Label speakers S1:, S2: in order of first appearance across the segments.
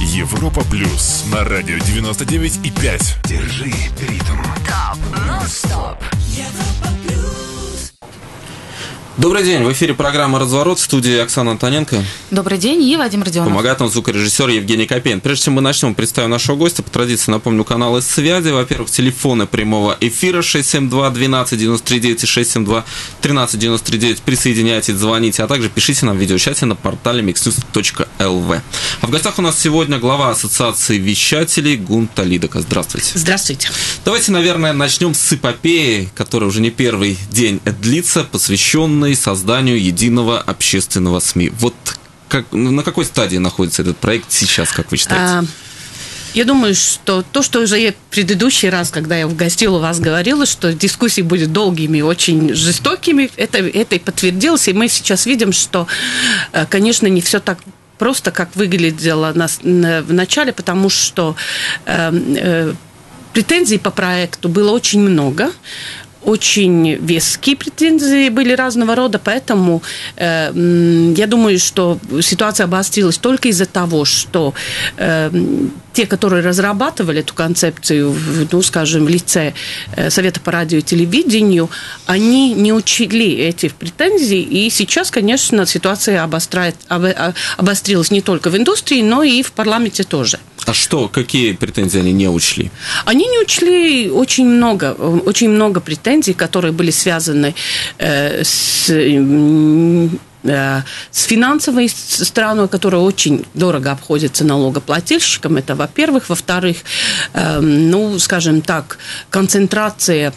S1: Европа плюс на радио 99 и 5.
S2: Держи ритм.
S3: Топ нон-стоп.
S4: Добрый день, в эфире программа «Разворот» в студии Оксана Антоненко.
S5: Добрый день, и Вадим Родионов.
S4: Помогает нам звукорежиссер Евгений Копейн. Прежде чем мы начнем, представим нашего гостя. По традиции напомню каналы связи. Во-первых, телефоны прямого эфира 672-12-93-9 и 672-13-93-9. Присоединяйтесь, звоните, а также пишите нам в видеочате на портале mixnews.lv. А в гостях у нас сегодня глава Ассоциации вещателей Гунта Лидока. Здравствуйте.
S5: Здравствуйте.
S4: Давайте, наверное, начнем с эпопеи, которая уже не первый день длится, посвященной созданию единого общественного СМИ. Вот как, на какой стадии находится этот проект сейчас, как вы считаете?
S5: А, я думаю, что то, что уже я предыдущий раз, когда я в гостил у вас говорила, что дискуссии будут долгими, очень жестокими, это, это и подтвердилось, и мы сейчас видим, что, э, конечно, не все так просто, как выглядело на, на, в начале, потому что э, э, претензий по проекту было очень много очень веские претензии были разного рода, поэтому э, я думаю, что ситуация обострилась только из-за того, что э, те, которые разрабатывали эту концепцию, ну, скажем, в лице э, Совета по радио и телевидению, они не учли эти претензии, и сейчас, конечно, ситуация обостряет, а, обострилась не только в индустрии, но и в парламенте тоже.
S4: А что, какие претензии они не учли?
S5: Они не учли очень много, очень много претензий, которые были связаны э, с Э, с финансовой стороной, которая очень дорого обходится налогоплательщикам, это во-первых. Во-вторых, эм, ну, скажем так, концентрация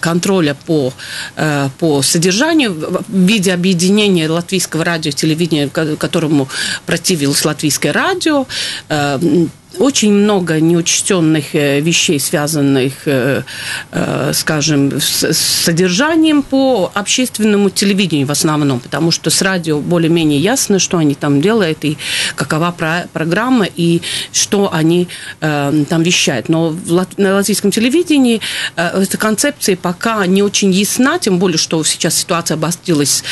S5: контроля по, э, по содержанию в виде объединения латвийского радио и телевидения, которому противилось латвийское радио, эм, очень много неучтенных э, вещей, связанных, э, э, скажем, с содержанием по общественному телевидению в основном, потому что с радио более-менее ясно, что они там делают и какова программа и что они там вещают. Но на латвийском телевидении эта концепция пока не очень ясна, тем более, что сейчас ситуация обострилась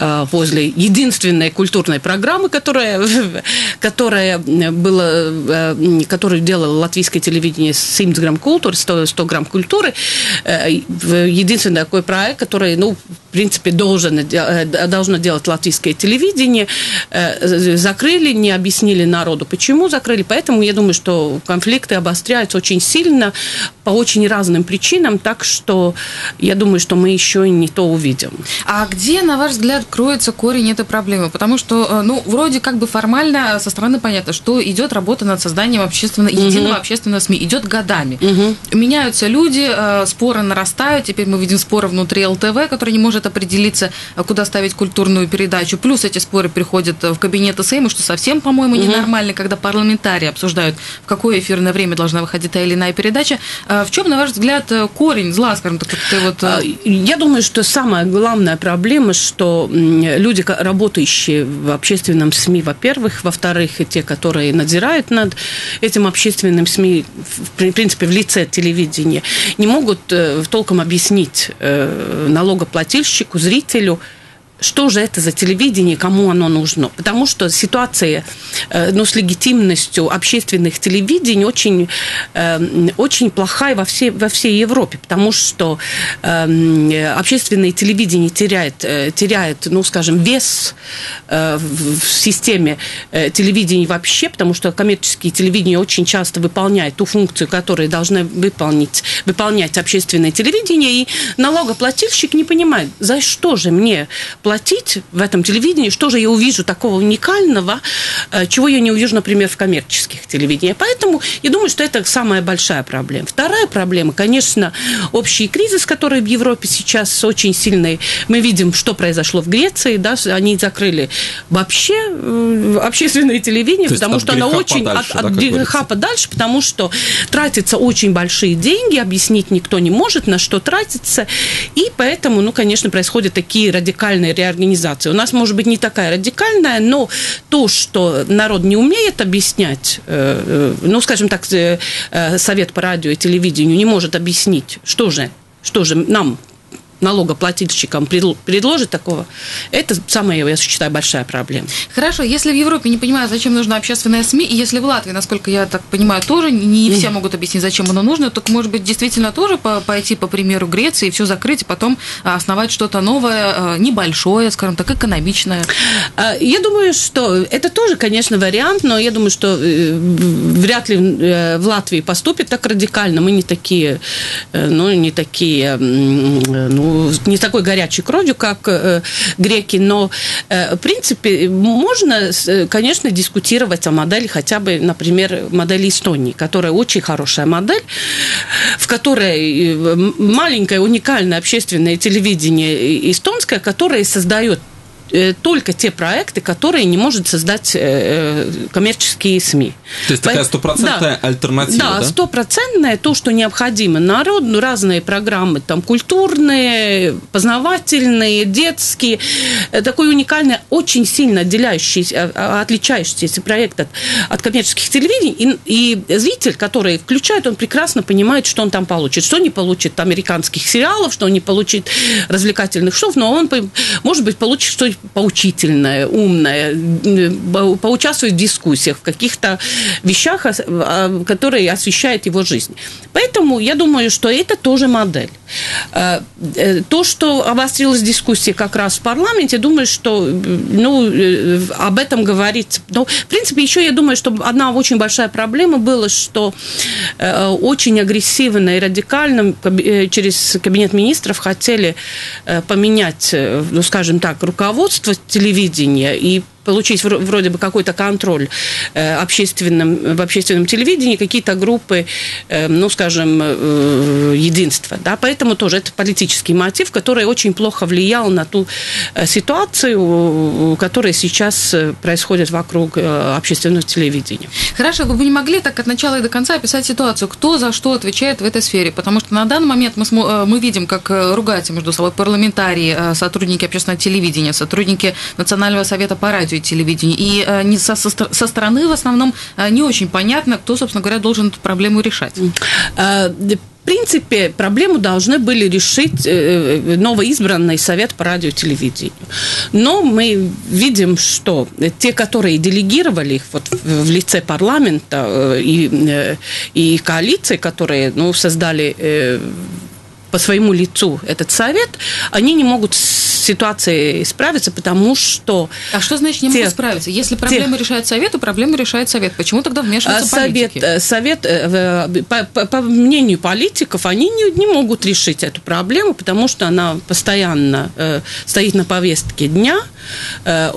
S5: возле единственной культурной программы, которая, которая была который делал латвийское телевидение 70 грамм культуры, 100, 100 грамм культуры. Э, единственный такой проект, который, ну, в принципе, должен, э, должно делать латвийское телевидение. Э, закрыли, не объяснили народу, почему закрыли. Поэтому я думаю, что конфликты обостряются очень сильно по очень разным причинам, так что я думаю, что мы еще не то увидим.
S6: А где, на ваш взгляд, кроется корень этой проблемы? Потому что, ну, вроде как бы формально со стороны понятно, что идет работа над созданием единого угу. общественного СМИ идет годами. Угу. Меняются люди, э, споры нарастают. Теперь мы видим споры внутри ЛТВ, который не может определиться, э, куда ставить культурную передачу. Плюс эти споры приходят в кабинет Сейма, что совсем, по-моему, угу. ненормально, когда парламентарии обсуждают, в какое эфирное время должна выходить та или иная передача. Э, в чем, на ваш взгляд, корень зла, скажем так? Вот...
S5: Я думаю, что самая главная проблема, что люди, работающие в общественном СМИ, во-первых, во-вторых, те, которые надзирают над этим общественным СМИ, в принципе, в лице телевидения, не могут э, толком объяснить э, налогоплательщику, зрителю, что же это за телевидение, кому оно нужно. Потому что ситуация э, ну, с легитимностью общественных телевидений очень, э, очень плохая во всей, во всей Европе, потому что э, общественное телевидение теряет, теряет, ну, скажем, вес в системе телевидения вообще, потому что коммерческие телевидения очень часто выполняют ту функцию, которую должны выполнить, выполнять общественное телевидение, и налогоплательщик не понимает, за что же мне платить платить в этом телевидении, что же я увижу такого уникального, э, чего я не увижу, например, в коммерческих телевидениях. Поэтому я думаю, что это самая большая проблема. Вторая проблема, конечно, общий кризис, который в Европе сейчас очень сильный. Мы видим, что произошло в Греции, да, они закрыли вообще э, общественное телевидение, То потому что оно очень подальше, от, от да, греха подальше, потому что тратятся очень большие деньги, объяснить никто не может, на что тратится, и поэтому, ну, конечно, происходят такие радикальные реорганизация. У нас, может быть, не такая радикальная, но то, что народ не умеет объяснять, э, э, ну, скажем так, э, Совет по радио и телевидению не может объяснить, что же, что же нам налогоплательщикам предл- предложит такого, это самая, я считаю, большая проблема.
S6: Хорошо, если в Европе не понимают, зачем нужна общественная СМИ, и если в Латвии, насколько я так понимаю, тоже не все могут объяснить, зачем оно нужно, то, может быть, действительно тоже по- пойти по примеру Греции и все закрыть, и потом а, основать что-то новое, а, небольшое, скажем так, экономичное.
S5: А, Я думаю, что это тоже, конечно, вариант, но я думаю, что э, вряд ли э, в Латвии поступит так радикально. Мы не такие, э, ну, не такие, э, не такой горячей кровью, как э, греки, но, э, в принципе, можно, с- конечно, дискутировать о модели хотя бы, например, модели Эстонии, которая очень хорошая модель, в которой э, маленькое уникальное общественное телевидение э, эстонское, которое создает э, только те проекты, которые не может создать э, э, коммерческие СМИ.
S4: То есть такая стопроцентная
S5: Да.
S4: альтернатива, да?
S5: Стопроцентное то, что необходимо народу, ну, разные программы, там, культурные, познавательные, детские, Э, такой уникальный, очень сильно отделяющийся, а, отличающийся проект от, от коммерческих телевидений, и, и зритель, который включает, он прекрасно понимает, что он там получит, что не получит американских сериалов, что он не получит развлекательных шоу, но он, может быть, получит что-нибудь поучительное, умное, м, по- поучаствует в дискуссиях, в каких-то вещах, а, которые освещают его жизнь. Поэтому я думаю, что это тоже модель. Э, э, То, что обострилась дискуссия как раз в парламенте, думаю, что ну, э, об этом говорится. Но, в принципе, еще я думаю, что одна очень большая проблема была, что э, очень агрессивно и радикально э, через кабинет министров хотели э, поменять, э, ну, скажем так, руководство телевидения и получить вро- вроде бы какой-то контроль э, общественным, в общественном телевидении, какие-то группы, э, ну, скажем, э, единства. Да? Поэтому тоже это политический мотив, который очень плохо влиял на ту ситуацию, которая сейчас происходит вокруг общественного телевидения.
S6: Хорошо, вы бы не могли так от начала и до конца описать ситуацию, кто за что отвечает в этой сфере? Потому что на данный момент мы, смо- мы видим, как ругаются между собой парламентарии, сотрудники общественного телевидения, сотрудники Национального совета по радио и телевидению. И э, не со, со стор- со стороны в основном э, не очень понятно, кто, собственно говоря, должен эту проблему решать.
S5: Э, В принципе, проблему должны были решить э, новоизбранный Совет по радио и телевидению. Но мы видим, что те, которые делегировали их вот в лице парламента и, и коалиции, которые ну, создали по своему лицу этот совет, они не могут с ситуацией справиться, потому что
S6: А что значит не
S5: Те-
S6: могут справиться? Если проблемы решает совет, то проблемы решает совет. Почему тогда
S5: А
S6: вмешиваются
S5: Совет,
S6: политики?
S5: э, совет э, в- по, по- по мнению политиков, они не, не могут решить эту проблему, потому что она постоянно э, стоит на повестке дня. Э,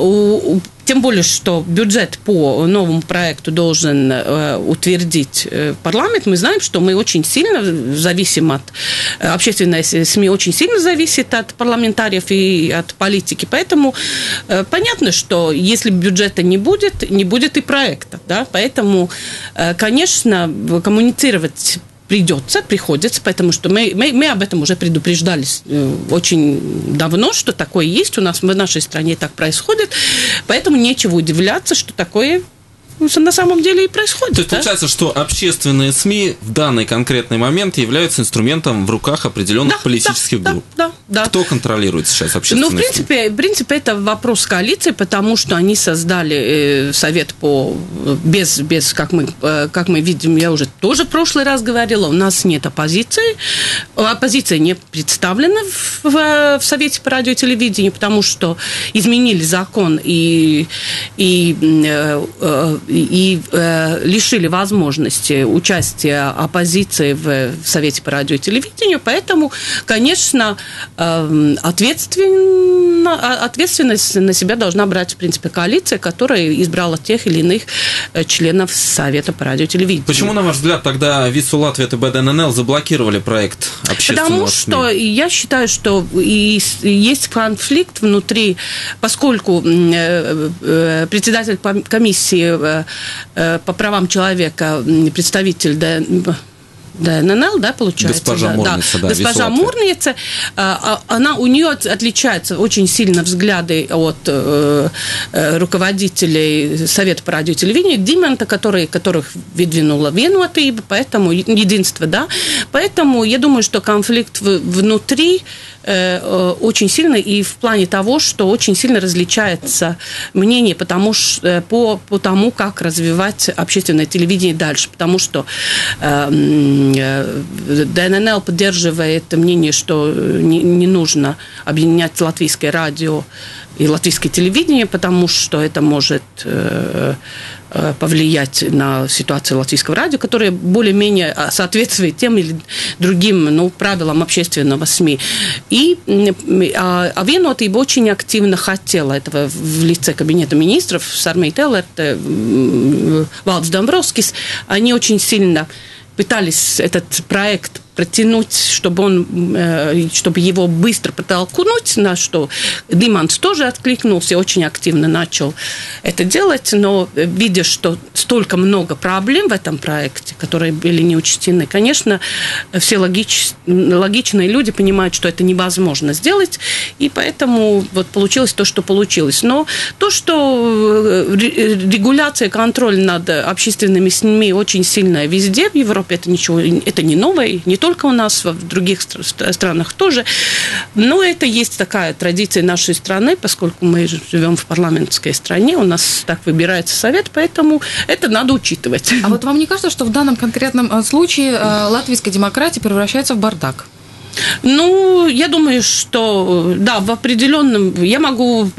S5: тем более, что бюджет по новому проекту должен э, утвердить э, парламент. Мы знаем, что мы очень сильно зависим от общественной СМИ, очень сильно зависит от парламентариев и от политики. Поэтому понятно, что если бюджета не будет, не будет и проекта. Да? Поэтому, конечно, коммуницировать придется, приходится, потому что мы, мы, мы об этом уже предупреждали э, очень давно, что такое есть, у нас в нашей стране так происходит, поэтому нечего удивляться, что такое ну, на самом деле и происходит.
S4: То есть
S5: да?
S4: получается, что общественные СМИ в данный конкретный момент являются инструментом в руках определенных
S5: Да,
S4: политических
S5: да,
S4: групп.
S5: Да, да, да.
S4: Кто контролирует сейчас
S5: Ну,
S4: общественные
S5: в принципе, в принципе, это вопрос коалиции, потому что они создали э, совет по без без как мы э, как мы видим, я уже тоже в прошлый раз говорила, у нас нет оппозиции, оппозиция не представлена в, в, в совете по радио и телевидению, потому что изменили закон и и э, э, и э, лишили возможности участия оппозиции в, в совете по радио и телевидению, поэтому, конечно, э, ответственно, а- ответственность на себя должна брать, в принципе, коалиция, которая избрала тех или иных э, членов Совета по радио и телевидению.
S4: Почему, на ваш взгляд, тогда ВИСУ Латвия и БДННЛ заблокировали проект общественного
S5: Потому
S4: СМИ?
S5: что я считаю, что и есть конфликт внутри, поскольку э, э, председатель комиссии по правам человека, представитель да, ДННЛ, да, получается?
S4: Госпожа
S5: да,
S4: Мурница, да,
S5: Госпожа
S4: Вислатвия.
S5: Мурница, а, а, она, у нее от- отличаются очень сильно взгляды от э, э, руководителей Совета по радио и телевидению, Димента, который, которых выдвинула Венуатыба, поэтому единство, да, поэтому я думаю, что конфликт внутри э, э, очень сильный и в плане того, что очень сильно различается мнение потому, ш- э, по, по тому, как развивать общественное телевидение дальше, потому что э, э, ДННЛ поддерживает мнение, что не, не нужно объединять латвийское радио и латвийское телевидение, потому что это может э, э, повлиять на ситуацию латвийского радио, которая более-менее а, соответствует тем или другим ну, правилам общественного СМИ. И а, а Венотыба очень активно хотела этого в лице Кабинета министров, Сармей Теллерт, э, Валдс Домбровскис, они очень сильно пытались этот проект протянуть, чтобы он, э, чтобы его быстро подтолкнуть, на что Диманс тоже откликнулся, очень активно начал это делать, но э, видя, что столько много проблем в этом проекте, которые были не учтены, конечно, все логич, логичные люди понимают, что это невозможно сделать, и поэтому вот получилось то, что получилось. Но то, что э, ре- регуляция, контроль над общественными СМИ очень сильная везде в Европе, это ничего, это не новое, не только у нас, в других стр- стр- странах тоже. Но это есть такая традиция нашей страны, поскольку мы живем в парламентской стране, у нас так выбирается совет, поэтому это надо учитывать.
S6: А вот вам не кажется, что в данном конкретном э, случае э, латвийская демократия превращается в бардак?
S5: Ну, я думаю, что да, в определенном я могу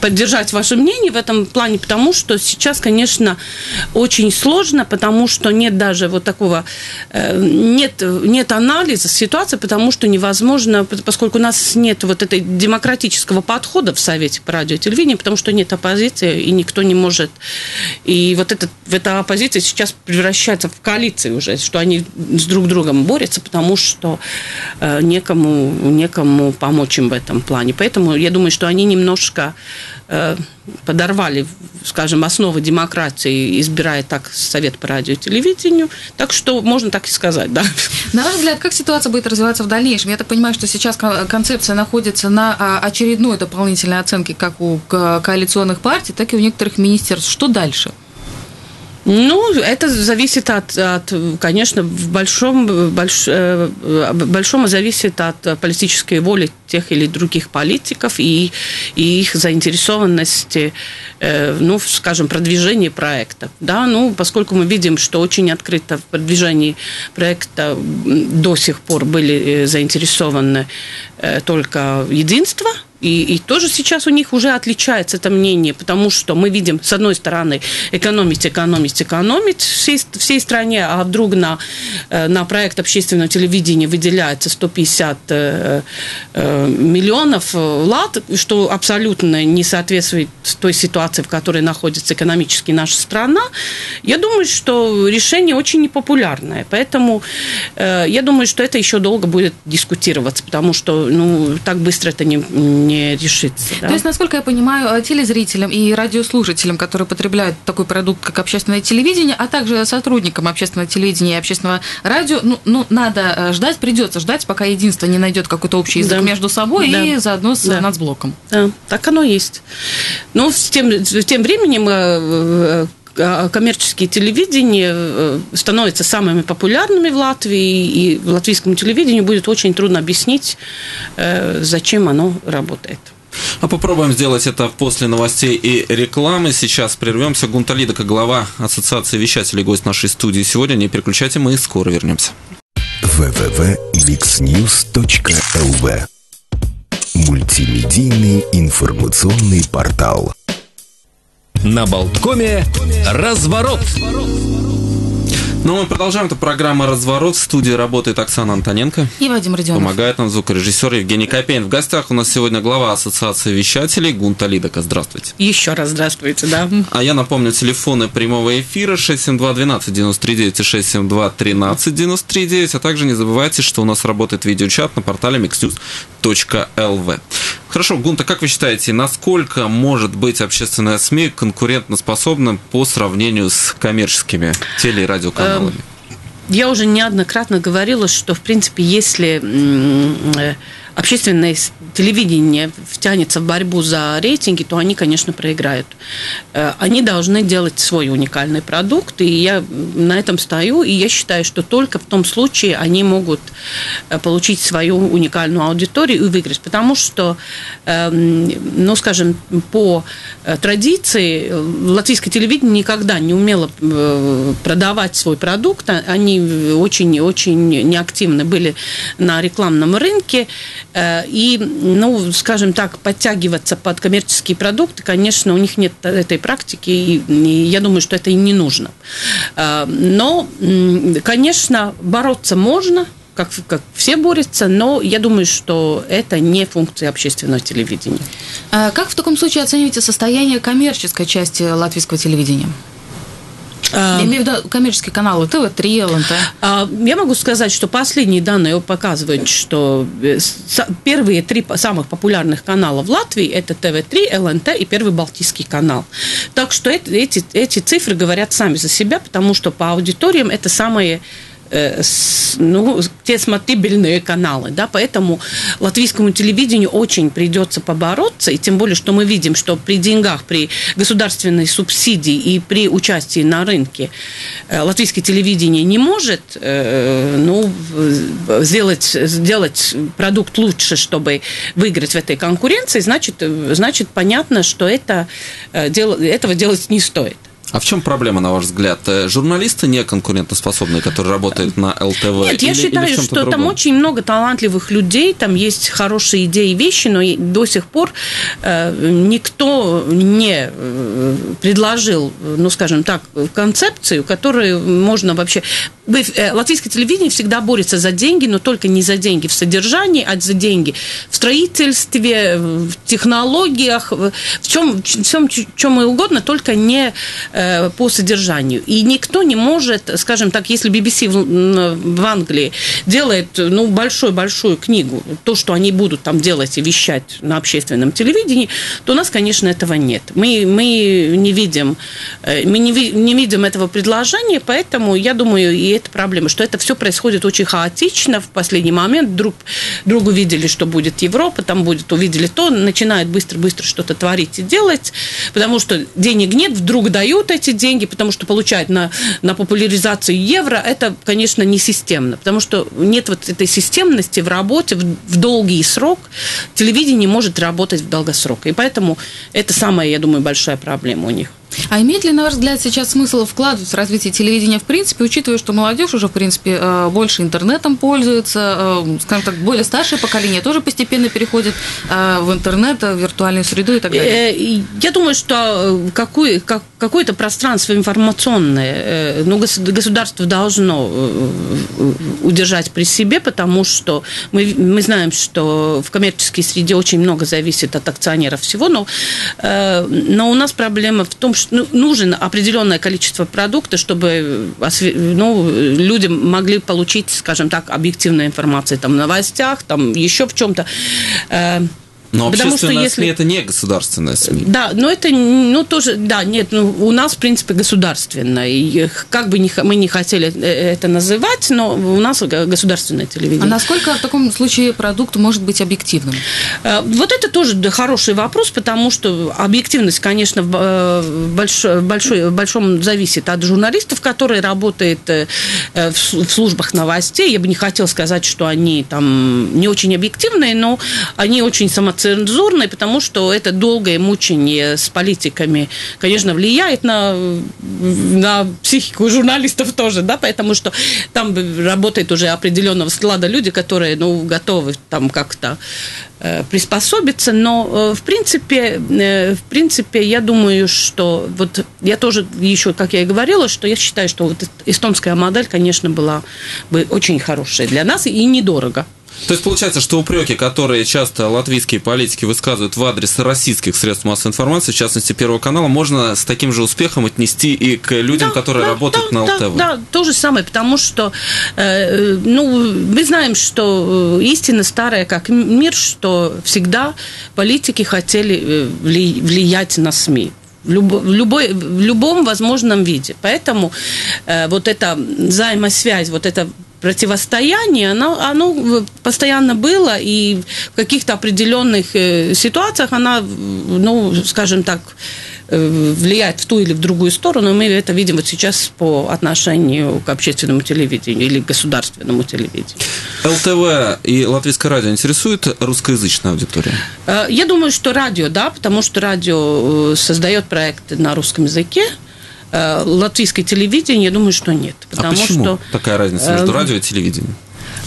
S5: поддержать ваше мнение в этом плане, потому что сейчас, конечно, очень сложно, потому что нет даже вот такого э, нет нет анализа ситуации, потому что невозможно, поскольку у нас нет вот этой демократического подхода в Совете по радио и телевидению, потому что нет оппозиции и никто не может. И вот этот, эта оппозиция сейчас превращается в коалиции уже, что они с друг другом борются, потому что некому, некому помочь им в этом плане. Поэтому я думаю, что они немножко э, подорвали, скажем, основы демократии, избирая так Совет по радио и телевидению. Так что можно так и сказать, да.
S6: На ваш взгляд, как ситуация будет развиваться в дальнейшем? Я так понимаю, что сейчас ко- концепция находится на а, очередной дополнительной оценке как у ко- коалиционных партий, так и у некоторых министерств. Что дальше?
S5: Ну, это зависит от, от конечно, в большом, больш, э, большому зависит от политической воли тех или других политиков и, и их заинтересованности, э, ну, скажем, продвижении проекта. Да, ну, поскольку мы видим, что очень открыто в продвижении проекта до сих пор были э, заинтересованы только единство, и, и тоже сейчас у них уже отличается это мнение, потому что мы видим, с одной стороны, экономить, экономить, экономить всей, всей стране, а вдруг на, э, на проект общественного телевидения выделяется 150 э, э, миллионов лат, что абсолютно не соответствует той ситуации, в которой находится экономически наша страна. Я думаю, что решение очень непопулярное, поэтому э, я думаю, что это еще долго будет дискутироваться, потому что ну, так быстро это не, не решится. да.
S6: То есть, насколько я понимаю, э, телезрителям и радиослушателям, которые потребляют такой продукт, как общественное телевидение, а также сотрудникам общественного телевидения и общественного радио, ну, ну надо э, ждать, придется ждать, пока единство не найдет какой-то общий язык
S5: Да.
S6: между собой
S5: Да.
S6: и заодно с
S5: Да.
S6: нацблоком.
S5: Да, так оно есть. Но с тем, с тем временем э, коммерческие телевидения э, становятся самыми популярными в Латвии, и в латвийскому телевидению будет очень трудно объяснить, э, зачем оно работает.
S4: А попробуем сделать это после новостей и рекламы. Сейчас прервемся. Гунталида, как глава Ассоциации вещателей, гость нашей студии сегодня. Не переключайте, мы скоро вернемся.
S2: www.mixnews.lv Мультимедийный информационный портал.
S7: На Болткоме разворот.
S4: Ну, мы продолжаем. Это программа «Разворот». В студии работает Оксана Антоненко.
S6: И Вадим Родионов.
S4: Помогает нам звукорежиссер Евгений Копейн. В гостях у нас сегодня глава Ассоциации вещателей Гунта Лидака. Здравствуйте.
S5: Еще раз здравствуйте, да.
S4: А я напомню, телефоны прямого эфира 672-12-93-9 и 672-13-93-9, а также не забывайте, что у нас работает видеочат на портале mixnews.lv. Хорошо, Гунта, как вы считаете, насколько может быть общественная СМИ конкурентоспособным по сравнению с коммерческими теле- и радиоканалами?
S5: я уже неоднократно говорила, что, в принципе, если э, общественное телевидение втянется в борьбу за рейтинги, то они, конечно, проиграют. Э, Они должны делать свой уникальный продукт, и я на этом стою, и я считаю, что только в том случае они могут э, получить свою уникальную аудиторию и выиграть. Потому что, эм, ну, скажем, по э, традиции латвийское телевидение никогда не умело продавать свой продукт. Они очень-очень неактивны были на рекламном рынке. Э, И, ну, скажем так, подтягиваться под коммерческие продукты, конечно, у них нет этой практики, и я думаю, что это и не нужно. Э, Но, конечно, бороться можно, как, как все борются, но я думаю, что это не функция общественного телевидения.
S6: А Как в таком случае оцениваете состояние коммерческой части латвийского телевидения? Я имею в виду коммерческие каналы ТВ-3, ЛНТ.
S5: А, Я могу сказать, что последние данные показывают, что э, первые три самых популярных канала в Латвии это ТВ3, ЛНТ и Первый Балтийский канал. Так что эти, эти цифры говорят сами за себя, потому что по аудиториям это самые ну, те смотрибельные каналы, да, поэтому латвийскому телевидению очень придется побороться, и тем более, что мы видим, что при деньгах, при государственной субсидии и при участии на рынке э, латвийское телевидение не может э, ну, сделать, сделать продукт лучше, чтобы выиграть в этой конкуренции, значит, э, значит понятно, что это, э, этого делать не стоит.
S4: А в чем проблема, на ваш взгляд? Э, Журналисты не конкурентоспособные, которые работают на ЛТВ?
S5: Нет, я
S4: или- или в
S5: считаю,
S4: чём-то
S5: что там
S4: другом?
S5: очень много талантливых людей, там есть хорошие идеи и вещи, но до сих пор э, никто не э, предложил, ну, скажем так, концепцию, которую можно вообще... Э, Латвийское телевидение всегда борется за деньги, но только не за деньги в содержании, а за деньги в строительстве, в технологиях, в чем, в чем, чем угодно, только не э, по содержанию. И никто не может, скажем так, если BBC в, в Англии делает ну, большую-большую книгу, то, что они будут там делать и вещать на общественном телевидении, то у нас, конечно, этого нет. Мы, мы не видим, э, мы не, не видим этого предложения, поэтому я думаю, и это проблема, что это все происходит очень хаотично в последний момент. Друг, друг увидели, что будет Европа, там будет, увидели то, начинают быстро-быстро что-то творить и делать, потому что денег нет, вдруг дают эти деньги, потому что получают на, на популяризацию евро, это, конечно, не системно, потому что нет вот этой системности в работе в, в долгий срок. Телевидение может работать в долгосрок, и поэтому это самая, я думаю, большая проблема у них.
S6: А имеет ли, на ваш взгляд, сейчас смысл вкладывать в развитие телевидения в принципе, учитывая, что молодежь уже, в принципе, э, больше интернетом пользуется, э, скажем так, более старшее поколение тоже постепенно переходит э, в интернет, в виртуальную среду и так далее?
S5: Я думаю, что какое- как- какое-то пространство информационное ну, гос- государство должно удержать при себе, потому что мы, мы знаем, что в коммерческой среде очень много зависит от акционеров всего, но, но у нас проблема в том, что нужен определенное количество продукта, чтобы осве- ну, люди могли получить, скажем так, объективную информацию там, в новостях, там еще в чем-то. Э,
S4: Но
S5: потому что
S4: общественная
S5: если-
S4: СМИ это не государственная СМИ.
S5: да, но это, ну, тоже, да, нет, ну, у нас, в принципе, государственное. И как бы не мы не хотели э, это называть, но у нас государственное
S6: А
S5: телевидение.
S6: насколько в таком случае продукт может быть объективным?
S5: Э, Вот это тоже хороший вопрос, потому что объективность, конечно, э, большой, в большой, большом зависит от журналистов, которые работают э, э, в службах новостей. Я бы не хотела сказать, что они там не очень объективные, но они очень самоцензурные, потому что это долгое мучение с политиками, конечно, влияет на, на психику журналистов тоже, да, потому что там работает уже определенного склада люди, которые, ну, готовы там как-то э, приспособиться, но э, в принципе, э, в принципе, я думаю, что вот я тоже еще, как я и говорила, что я считаю, что вот эстонская модель, конечно, была бы очень хорошая для нас и недорого.
S4: То есть получается, что упреки, которые часто латвийские политики высказывают в адрес российских средств массовой информации, в частности Первого канала, можно с таким же успехом отнести и к людям,
S5: Да,
S4: которые
S5: да,
S4: работают
S5: да,
S4: на
S5: да,
S4: ЛТВ.
S5: Да, то же самое, потому что, э, ну, мы знаем, что э, истина старая как мир, что всегда политики хотели э, вли- влиять на СМИ в, любо- в любой, в любом возможном виде. Поэтому э, вот эта взаимосвязь, вот это противостояние, оно, оно постоянно было, и в каких-то определенных э, ситуациях она, ну, скажем так, э, влияет в ту или в другую сторону. Мы это видим вот сейчас по отношению к общественному телевидению или государственному телевидению.
S4: ЛТВ и Латвийское радио интересует русскоязычная аудитория?
S5: Э, Я думаю, что радио, да, потому что радио э, создает проекты на русском языке. Латвийское телевидение, я думаю, что нет. Потому
S4: а почему
S5: что
S4: такая разница между радио и телевидением?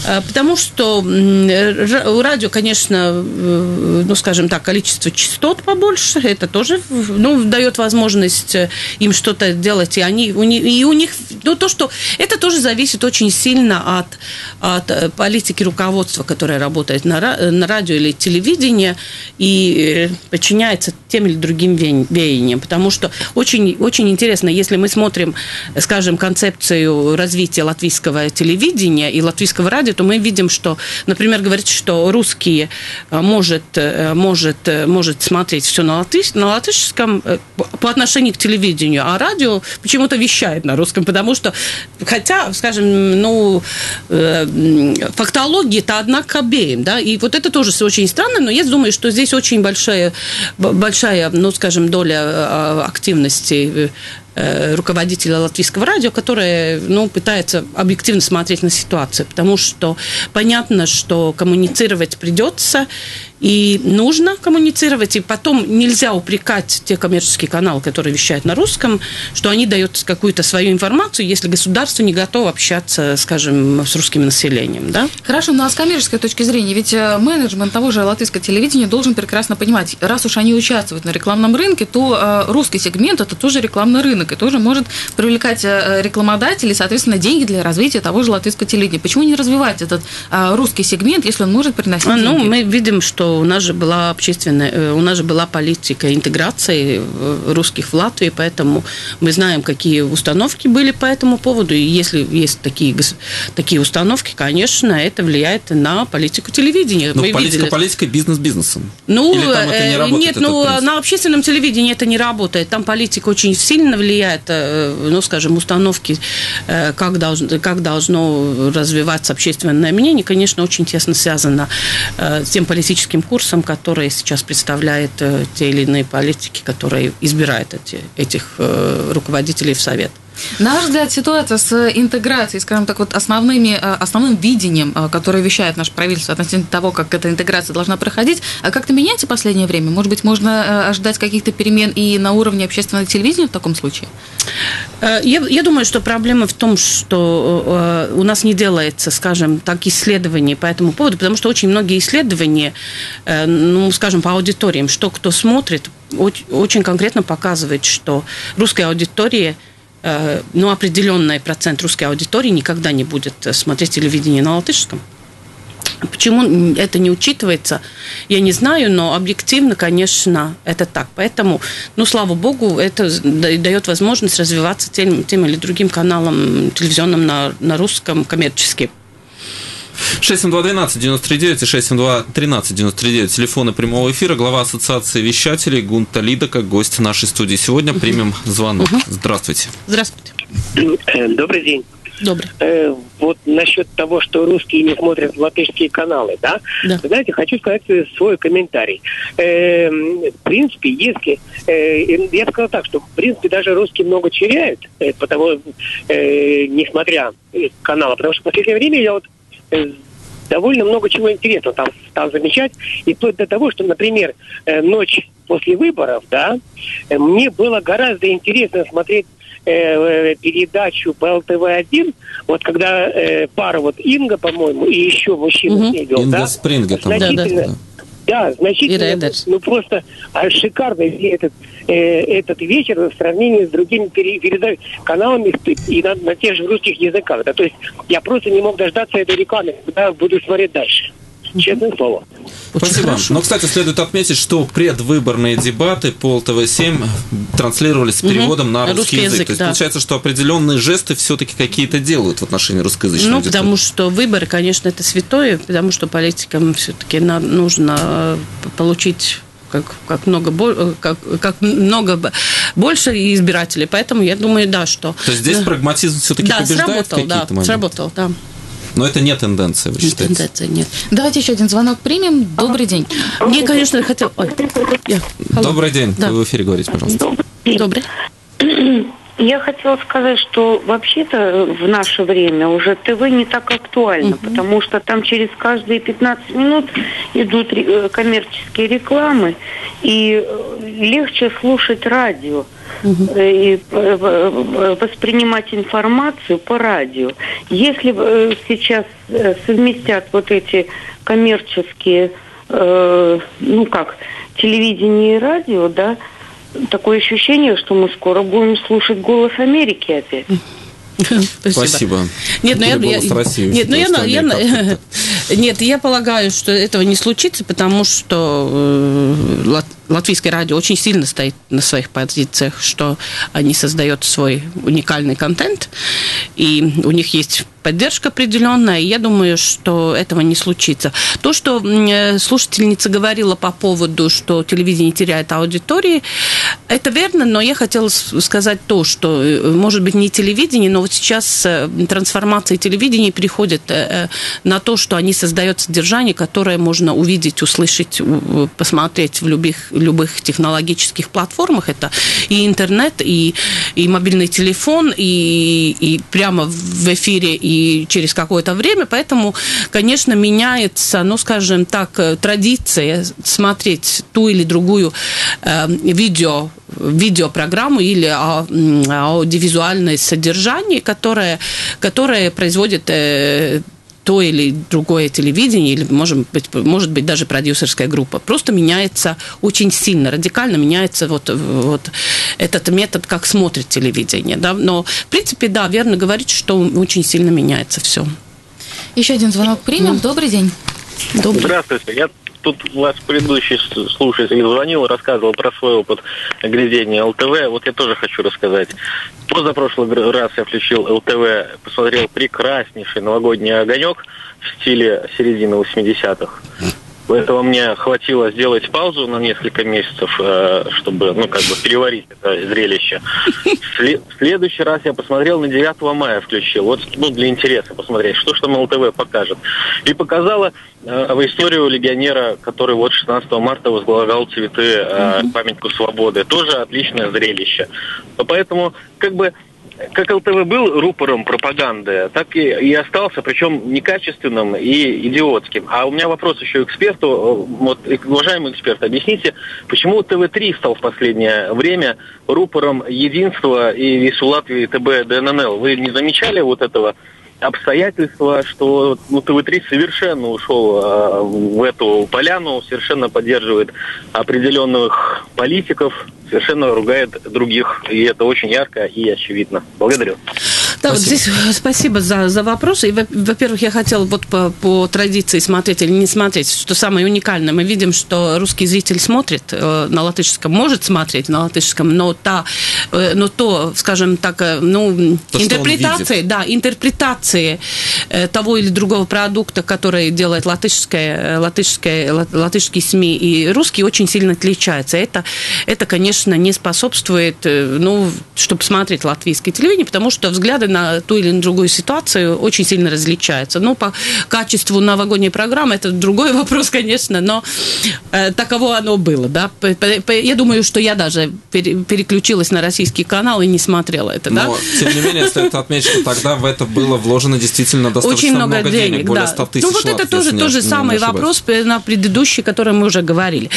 S5: Э, Потому что у радио, конечно, э, ну, скажем так, количество частот побольше, это тоже ну, дает возможность э, им что-то делать, и, они, и у них, ну, то, что это тоже зависит очень сильно от, от политики руководства, которое работает на, на радио или телевидении, и подчиняется тем или другим ве- веяниям, потому что очень, очень интересно, если мы смотрим, скажем, концепцию развития латвийского телевидения и латвийского радио, то мы видим, что, например, говорится, что русские э, может, э, может, э, может смотреть все на, латыш, на латышском по- отношению к телевидению, а радио почему-то вещает на русском, потому что, хотя, скажем, ну, фактология это одна к обеим, да, и вот это тоже очень странно, но я думаю, что здесь очень большая, большая, ну, скажем, доля активности руководителя латвийского радио, который ну, пытается объективно смотреть на ситуацию, потому что понятно, что коммуницировать придется, и нужно коммуницировать, и потом нельзя упрекать те коммерческие каналы, которые вещают на русском, что они дают какую-то свою информацию, если государство не готово общаться, скажем, с русским населением, да?
S6: Хорошо, но а с коммерческой точки зрения, ведь э, менеджмент того же латвийского телевидения должен прекрасно понимать, раз уж они участвуют на рекламном рынке, то э, русский сегмент это тоже рекламный рынок и тоже может привлекать э, рекламодателей, соответственно, деньги для развития того же латвийского телевидения. Почему не развивать этот русский сегмент, если он может приносить
S5: А, Ну,
S6: деньги?
S5: мы видим, что у нас же была общественная, э, у нас же была политика интеграции э, русских в Латвии, поэтому мы знаем, какие установки были по этому поводу. И если есть такие, такие установки, конечно, это влияет на политику телевидения.
S4: Ну,
S5: Мы
S4: политика
S5: видели-
S4: политикой, бизнес бизнесом.
S5: ну,
S4: Или там это не
S5: э,
S4: работает,
S5: нет, ну,
S4: принцип?
S5: на общественном телевидении это не работает. Там политика очень сильно влияет, ну, скажем, установки, как, должно, как должно развиваться общественное мнение, конечно, очень тесно связано с тем политическим курсом, который сейчас представляет э, те или иные политики, которые избирают эти, этих э, руководителей в Совет.
S6: На ваш взгляд, ситуация с интеграцией, скажем так, вот основными, э, основным видением, э, которое вещает наше правительство относительно того, как эта интеграция должна проходить, а как-то меняется в последнее время? Может быть, можно э, ожидать каких-то перемен и на уровне общественного телевидения в таком случае?
S5: Э, Я, я думаю, что проблема в том, что э, у нас не делается, скажем так, исследований по этому поводу, потому что очень многие исследования, э, ну, скажем, по аудиториям, что кто смотрит, оч- очень конкретно показывает, что русская аудитория э, ну, определенный процент русской аудитории никогда не будет э, смотреть телевидение на латышском. Почему это не учитывается, я не знаю, но объективно, конечно, это так. Поэтому, ну, слава богу, это да- дает возможность развиваться тем, тем или другим каналам телевизионным на, на русском коммерчески.
S4: 672-12-99 и 672-13-99. Телефоны прямого эфира. Глава Ассоциации вещателей Гунта Лидака, гость нашей студии. Сегодня примем звонок. Здравствуйте.
S5: Здравствуйте.
S8: Э, Добрый день.
S5: Добрый.
S8: Э, Вот насчет того, что русские не смотрят латышские каналы, да?
S5: Да.
S8: Вы Знаете, хочу сказать э, свой комментарий. Э, В принципе, если... э, Я бы сказал так, что, в принципе, даже русские много теряют, э, потому, э, несмотря э, каналы, потому что в последнее время я вот э, довольно много чего интересного там стал замечать, и вплоть до того, что, например, э, ночь после выборов, да, э, мне было гораздо интересно смотреть э, э, передачу по ЛТВ-1, вот когда э, пара вот Инга, по-моему, и еще мужчина
S5: Мгм.
S8: с ней вел,
S4: Инга
S8: да?
S4: Спринге там.
S8: Значительно,
S5: Да,
S8: да,
S5: И
S8: значительно,
S5: Рейдерс.
S8: ну просто а, шикарно этот, э, этот вечер в сравнении с другими пере- переда- каналами и на, на тех же русских языках. Да, то есть я просто не мог дождаться этой рекламы, когда буду смотреть дальше. Честное слово.
S5: Очень
S4: Спасибо.
S5: хорошо.
S4: Но, кстати, следует отметить, что предвыборные дебаты по ЛТВ-7 транслировались с переводом на русский,
S5: Русский
S4: язык.
S5: язык,
S4: То есть
S5: да.
S4: получается, что определенные жесты все-таки какие-то делают в отношении русскоязычной
S5: Ну,
S4: аудитории.
S5: потому что выборы, конечно, это святое, потому что политикам все-таки нужно э, получить как, как, много, бо- как, как много больше избирателей. Поэтому я думаю, да, что...
S4: То есть здесь
S5: да.
S4: прагматизм все-таки
S5: Да,
S4: побеждает в
S5: сработал, да,
S4: какие-то моменты?
S5: сработал, да.
S4: Но это не тенденция, вы считаете?
S5: Тенденции нет.
S6: Давайте еще один звонок примем. Добрый день.
S5: Мне, конечно, хотел... Ой, я-.
S4: Добрый день.
S5: Да.
S4: Вы в эфире говорите, пожалуйста.
S5: Добрый.
S9: Я хотела сказать, что вообще-то в наше время уже ТВ не так актуально, потому что там через каждые 15 минут идут э, коммерческие рекламы, и э, легче слушать радио э, и э, воспринимать информацию по радио. Если э, сейчас э, совместят вот эти коммерческие, э, ну как, телевидение и радио, да, такое ощущение, что мы скоро будем слушать голос Америки опять.
S4: Спасибо.
S5: Нет, ну я, нет, ну я, я- нет, я полагаю, что этого не случится, потому что э, лат- латвийское радио очень сильно стоит на своих позициях, что они создают свой уникальный контент, и у них есть поддержка определенная, и я думаю, что этого не случится. То, что э, слушательница говорила по поводу, что телевидение теряет аудитории, это верно, но я хотела сказать то, что, э, может быть, не телевидение, но вот сейчас трансформация телевидения переходит на то, что они создают содержание, которое можно увидеть, услышать, посмотреть в любых, любых технологических платформах. Это и интернет, и, и мобильный телефон, и, и прямо в эфире, и через какое-то время. Поэтому, конечно, меняется, ну, скажем так, традиция смотреть ту или другую э, видео видеопрограмму или а, аудиовизуальное содержание, которое, которое производит э, то или другое телевидение, или, может быть, может быть, даже продюсерская группа. Просто меняется очень сильно, радикально меняется вот, вот этот метод, как смотрит телевидение. Да? Но, в принципе, да, верно говорить, что очень сильно меняется все.
S6: Еще один звонок примем. Добрый день.
S5: Добрый.
S10: Здравствуйте. Я тут вас предыдущий слушатель звонил, рассказывал про свой опыт глядения ЛТВ. Вот я тоже хочу рассказать. Позапрошлый раз я включил ЛТВ, посмотрел прекраснейший новогодний огонек в стиле середины 80-х. Этого мне хватило сделать паузу на несколько месяцев, э, чтобы, ну, как бы переварить это зрелище. В сле- в следующий раз я посмотрел на 9 мая включил. Вот, ну, для интереса посмотреть, что ж там ЛТВ покажет. И показала э, в историю легионера, который вот 16 марта возглагал цветы э, памятнику свободы. Тоже отличное зрелище. Поэтому, как бы, как ЛТВ был рупором пропаганды, так и, и остался, причем некачественным и идиотским. А у меня вопрос еще эксперту. Вот, уважаемый эксперт, объясните, почему ТВ-3 стал в последнее время рупором единства и весь у Латвии ТБ ДННЛ? Вы не замечали вот этого обстоятельства, что ну, ТВ-3 совершенно ушел э, в эту поляну, совершенно поддерживает определенных политиков, совершенно ругает других. И это очень ярко и очевидно. Благодарю.
S5: Да, вот здесь э, спасибо за, за вопрос. И, во- во-первых, я хотела вот по, по традиции смотреть или не смотреть, что самое уникальное. Мы видим, что русский зритель смотрит э, на латышском, может смотреть на латышском, но, та, э, но то, скажем так, э, ну,
S4: То,
S5: интерпретации, да, интерпретации э, того или другого продукта, который делает латышское, э, латышское, ла- латышские СМИ и русские, очень сильно отличаются. Это, это, конечно, не способствует, э, ну, чтобы смотреть латвийское телевидение, потому что взгляды на ту или на другую ситуацию очень сильно различаются. Ну, по качеству новогодней программы это другой вопрос, конечно, но э, таково оно было, да. Я думаю, что я даже пере- переключилась на российский канал и не смотрела это, да.
S4: Но, тем не менее, стоит отметить, что тогда в это было вложено действительно достаточно
S5: Очень много, денег,
S4: более
S5: да.
S4: 100 тысяч
S5: ну вот это
S4: лат,
S5: тоже
S4: если не
S5: тот же самый вопрос п- на предыдущий, который мы уже говорили.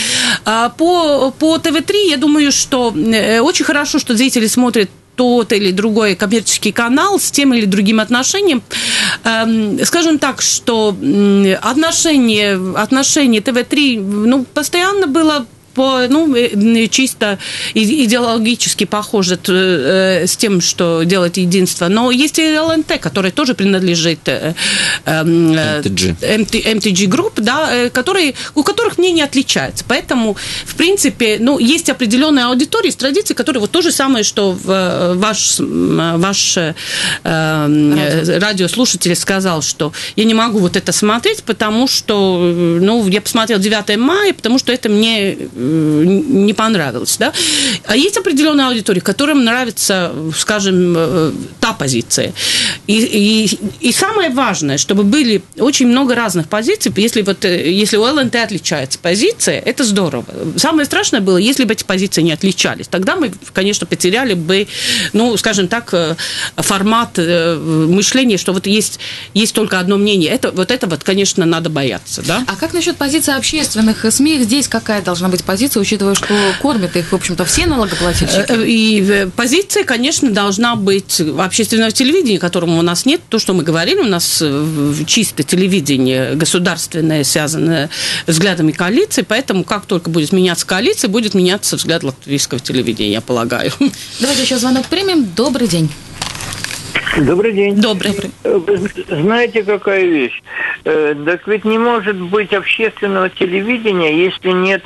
S5: А, По, по ТВ-3 я думаю, что э, очень хорошо, что зрители смотрят тот или другой коммерческий канал с тем или другим отношением. Эм, Скажем так, что отношение, отношение ТВ-3 ну, постоянно было по, ну, э, чисто идеологически похоже э, с тем, что делает единство. Но есть и ЛНТ, который тоже принадлежит эм,
S4: MTG.
S5: MT MTG Group, да, э, которые, у которых мнение отличается. Поэтому, в принципе, ну, есть определенная аудитория из традиций, которые вот то же самое, что в, ваш, ваш э, э, радиослушатель сказал, что я не могу вот это смотреть, потому что, ну, я посмотрел 9 мая, потому что это мне не понравилось, да. А есть определенная аудитория, которым нравится, скажем, э, та позиция. И, и, и самое важное, чтобы были очень много разных позиций. Если, вот, э, если у ЛНТ отличается позиция, это здорово. Самое страшное было, если бы эти позиции не отличались. Тогда мы, конечно, потеряли бы, ну, скажем так, э, формат мышления, что вот есть, есть только одно мнение. Это, вот это вот, конечно, надо бояться. Да?
S6: А как насчет позиции общественных СМИ? Здесь какая должна быть позиция, учитывая, что кормят их, в общем-то, все налогоплательщики?
S5: И позиция, конечно, должна быть общественного телевидения, которому у нас нет. То, что мы говорили, у нас чисто телевидение государственное, связанное взглядами коалиции, поэтому как только будет меняться коалиция, будет меняться взгляд латвийского телевидения, я полагаю.
S6: Давайте еще звонок примем. Добрый день.
S11: Добрый день.
S5: Добрый.
S11: Знаете, какая вещь? Э, так ведь не может быть общественного телевидения, если нет,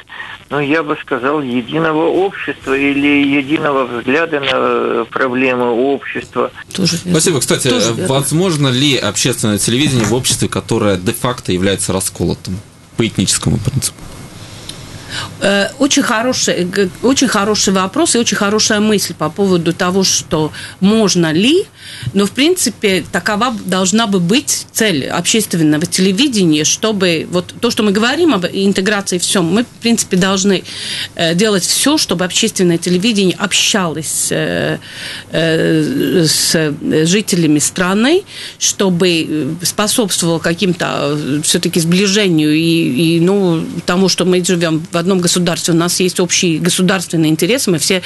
S11: ну, я бы сказал, единого общества или единого взгляда на проблемы общества.
S4: Тоже Спасибо. Кстати, Тоже возможно ли общественное телевидение в обществе, которое де-факто является расколотым по этническому принципу?
S5: Э, очень хороший, очень хороший вопрос и очень хорошая мысль по поводу того, что можно ли, но в принципе такова должна бы быть цель общественного телевидения, чтобы вот то, что мы говорим об интеграции всем, мы в принципе должны э, делать все, чтобы общественное телевидение общалось э, с жителями страны, чтобы способствовало каким-то все-таки сближению и, и ну, тому, что мы живем в одном государстве, у нас есть общий государственный интерес, мы все,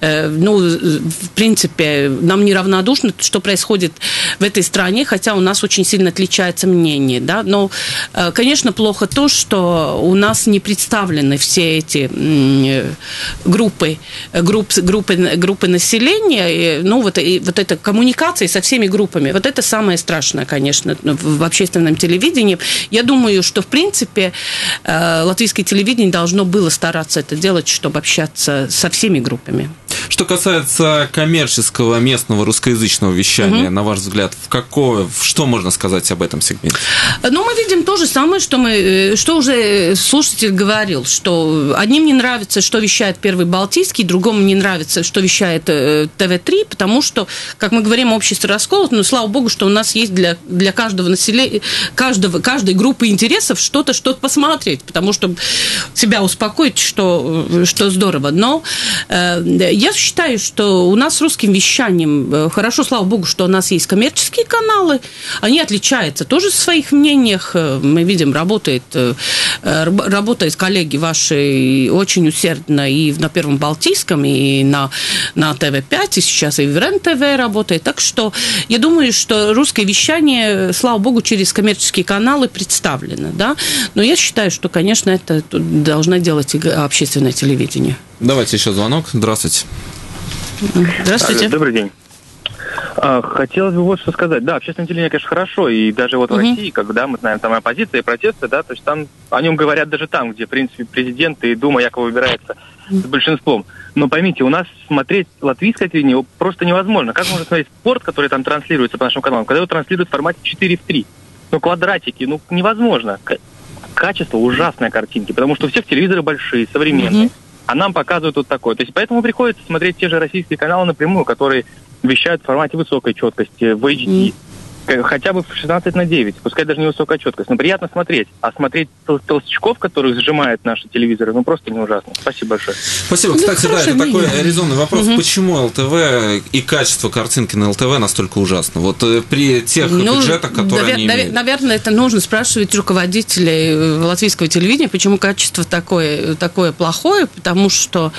S5: э, ну, в принципе, нам не равнодушно, что происходит в этой стране, хотя у нас очень сильно отличается мнение, да, но, э, конечно, плохо то, что у нас не представлены все эти группы, группы, группы, группы населения, ну, вот, и, вот эта коммуникация со всеми группами, вот это самое страшное, конечно, в общественном телевидении. Я думаю, что, в принципе, э, латвийское телевидение было стараться это делать, чтобы общаться со всеми группами.
S4: Что касается коммерческого местного русскоязычного вещания, угу. на ваш взгляд, в какое, что можно сказать об этом сегменте?
S5: Ну, мы видим то же самое, что мы, э, что уже слушатель говорил, что одним не нравится, что вещает Первый Балтийский, другому не нравится, что вещает э, ТВ-3, потому что, как мы говорим, общество расколото, но слава богу, что у нас есть для, для каждого населения, каждого, каждой группы интересов что-то, что-то посмотреть, потому что себя успокоить, что, что здорово. Но э, я считаю, что у нас с русским вещанием э, хорошо, слава богу, что у нас есть коммерческие каналы. Они отличаются тоже в своих мнениях. Э, мы видим, работает, э, работают коллеги ваши очень усердно и на Первом Балтийском, и на, на ТВ-5, и сейчас и в РЕН-ТВ работает. Так что я думаю, что русское вещание, слава богу, через коммерческие каналы представлено. Да? Но я считаю, что, конечно, это должна делать общественное телевидение.
S4: Давайте еще звонок. Здравствуйте.
S5: Здравствуйте.
S12: Добрый день. А, хотелось бы вот что сказать. Да, общественное телевидение, конечно, хорошо. И даже вот угу. в России, когда мы знаем там оппозиция и протесты, да, то есть там о нем говорят даже там, где, в принципе, президент и Дума якобы выбирается с большинством. Но поймите, у нас смотреть латвийское телевидение просто невозможно. Как можно смотреть спорт, который там транслируется по нашему каналу, когда его транслируют в формате 4 в 3? Ну, квадратики, ну, невозможно. Качество ужасной картинки, потому что у всех телевизоры большие, современные. Mm-hmm а нам показывают вот такое. То есть поэтому приходится смотреть те же российские каналы напрямую, которые вещают в формате высокой четкости, в HD. Mm хотя бы в 16 на 9, пускай даже не высокая четкость, но приятно смотреть. А смотреть тол- толстячков, которые сжимают наши телевизоры, ну просто не ужасно. Спасибо большое.
S4: Спасибо. Кстати, да, это такой резонный вопрос. Угу. Почему ЛТВ и качество картинки на ЛТВ настолько ужасно? Вот э, при тех ну, бюджетах, которые навер- они имеют.
S5: Наверное, это нужно спрашивать руководителей э, латвийского телевидения, почему качество такое, такое плохое, потому что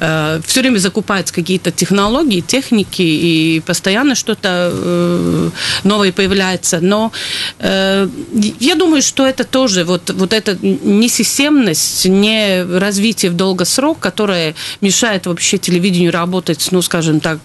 S5: э, все время закупаются какие-то технологии, техники, и постоянно что-то э, новые появляются. Но э, я думаю, что это тоже вот, вот эта несистемность, не развитие в долгосрок, которое мешает вообще телевидению работать, ну, скажем так,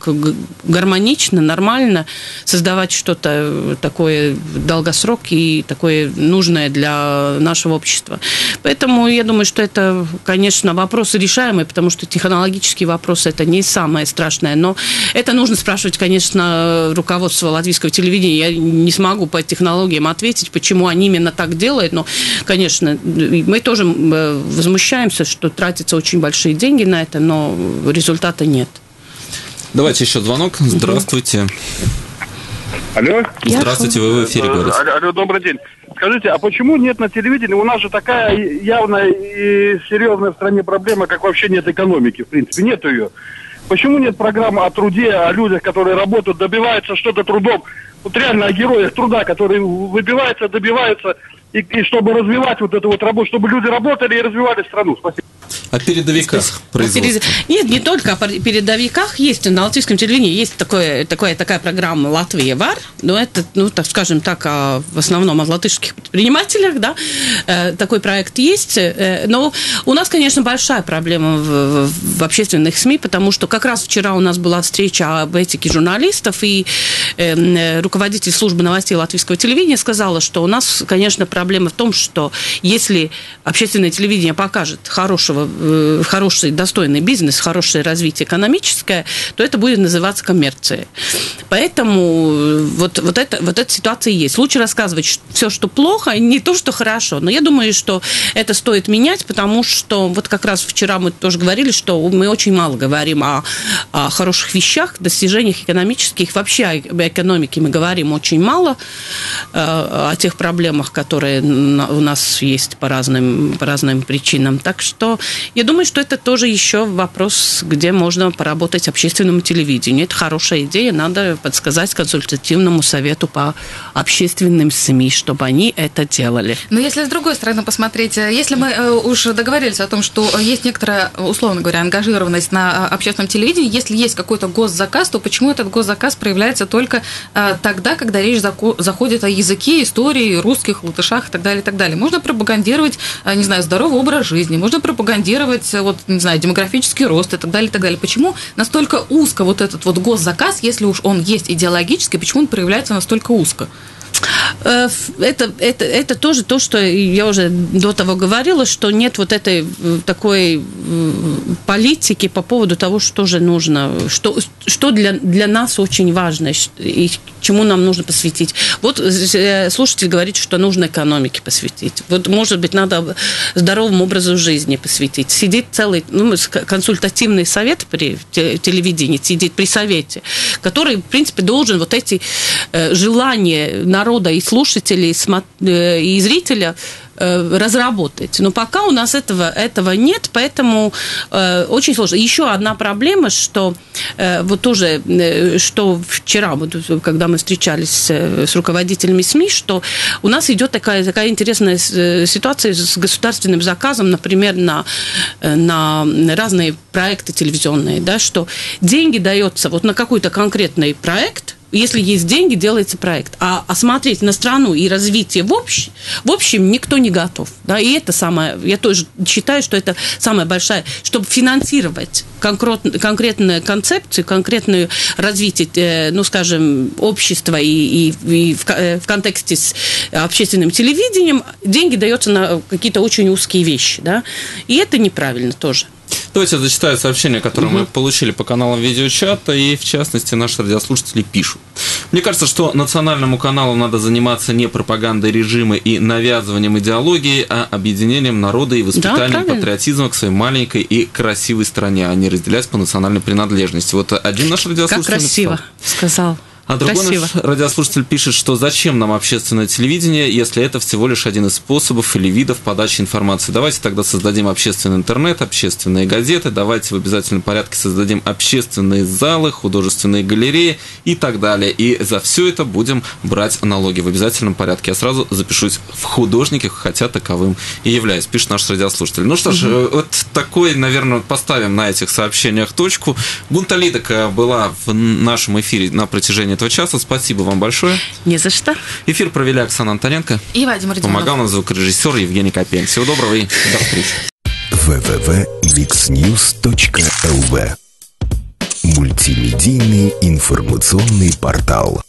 S5: гармонично, нормально, создавать что-то такое долгосрок и такое нужное для нашего общества. Поэтому я думаю, что это, конечно, вопросы решаемые, потому что технологические вопросы это не самое страшное, но это нужно спрашивать, конечно, руководство латвийского телевидения я не смогу по технологиям ответить, почему они именно так делают, но, конечно, мы тоже э, возмущаемся, что тратятся очень большие деньги на это, но результата нет.
S4: Давайте еще звонок. Здравствуйте.
S13: Алло?
S4: Здравствуйте, вы в эфире говорите.
S13: Алло, алло, добрый день. Скажите, а почему нет на телевидении? У нас же такая явная и серьезная в стране проблема, как вообще нет экономики, в принципе. Нет ее. Почему нет программы о труде, о людях, которые работают, добиваются что-то трудом? Вот реально о героях труда, которые выбиваются, добиваются, и, и чтобы развивать вот эту вот работу, чтобы люди работали и развивали страну. Спасибо.
S4: О передовиках производства.
S5: Нет, не только о передовиках. Есть на Латвийском телевидении есть такое, такое, такая программа «Латвия ВАР», но это, ну, так скажем так, о, в основном о латышских предпринимателях, да, э, такой проект есть. Э, но у нас, конечно, большая проблема в, в, в общественных СМИ, потому что как раз вчера у нас была встреча об этике журналистов, и э, руководитель службы новостей латвийского телевидения сказала, что у нас, конечно, проблема в том, что если общественное телевидение покажет хорошего Э, хороший, достойный бизнес, хорошее развитие экономическое, то это будет называться коммерцией. Поэтому э, вот, вот, это, вот эта ситуация есть. Лучше рассказывать все, что плохо, не то, что хорошо. Но я думаю, что это стоит менять, потому что вот как раз вчера мы тоже говорили, что мы очень мало говорим о, о хороших вещах, достижениях экономических. Вообще об экономике мы говорим очень мало, э, о тех проблемах, которые у нас есть по разным, по разным причинам. Так что я думаю, что это тоже еще вопрос, где можно поработать общественному телевидению. Это хорошая идея, надо подсказать консультативному совету по общественным СМИ, чтобы они это делали.
S6: Но если с другой стороны посмотреть, э, если мы э, уж договорились о том, что есть некоторая, условно говоря, ангажированность на э, общественном телевидении, если есть какой-то госзаказ, то почему этот госзаказ проявляется только тогда, когда речь заходит о языке, истории, русских, латышах и так далее, и так далее. Можно пропагандировать, не знаю, здоровый образ жизни, можно пропагандировать стимулировать, вот, не знаю, демографический рост и так далее, и так далее. Почему настолько узко вот этот вот госзаказ, если уж он есть идеологический, почему он проявляется настолько узко?
S5: Э, это, это, это тоже то, что я уже до того говорила, что нет вот этой э, такой политики по поводу того, что же нужно, что, что для, для нас очень важно и чему нам нужно посвятить. Вот э, слушатель говорит, что нужно экономике посвятить. Вот, может быть, надо здоровому образу жизни посвятить. Сидит целый ну, консультативный совет при телевидении, сидит при совете, который, в принципе, должен вот эти желания народа и слушателей, э, и зрителя э, разработать. Но пока у нас этого, этого нет, поэтому э, очень сложно. Еще одна проблема, что э, вот тоже, э, что вчера, вот, когда мы встречались с, руководителями СМИ, что у нас идет такая, такая интересная ситуация с государственным заказом, например, на, на разные проекты телевизионные, да, что деньги даются вот на какой-то конкретный проект, если есть деньги, делается проект. А осмотреть на страну и развитие в, общ, в общем никто не готов. Да? И это самое, я тоже считаю, что это самая большая, чтобы финансировать конкрет, конкретную концепцию, конкретное развитие, э, ну, скажем, общества и, и, и в, э, в контексте с общественным телевидением, деньги даются на какие-то очень узкие вещи. Да? И это неправильно тоже.
S4: Давайте я зачитаю сообщение, которое угу. мы получили по каналам видеочата, и в частности наши радиослушатели пишут. Мне кажется, что национальному каналу надо заниматься не пропагандой режима и навязыванием идеологии, а объединением народа и воспитанием да, патриотизма к своей маленькой и красивой стране, а не разделять по национальной принадлежности. Вот один наш радиослушатель
S5: Как красиво
S4: написал.
S5: сказал.
S4: А другой Красиво. наш радиослушатель пишет, что зачем нам общественное телевидение, если это всего лишь один из способов или видов подачи информации. Давайте тогда создадим общественный интернет, общественные газеты, давайте в обязательном порядке создадим общественные залы, художественные галереи и так далее. И за все это будем брать налоги в обязательном порядке. Я сразу запишусь в художники, хотя таковым и являюсь, пишет наш радиослушатель. Ну что ж, угу. вот такой, наверное, поставим на этих сообщениях точку. Гунталидок была в нашем эфире на протяжении этого часа. Спасибо вам большое.
S5: Не за что.
S4: Эфир провели Оксана Антоненко.
S6: И Вадим Родионов.
S4: Помогал нам звукорежиссер Евгений Копен. Всего доброго и до встречи.
S2: www.mixnews.lv Мультимедийный информационный портал.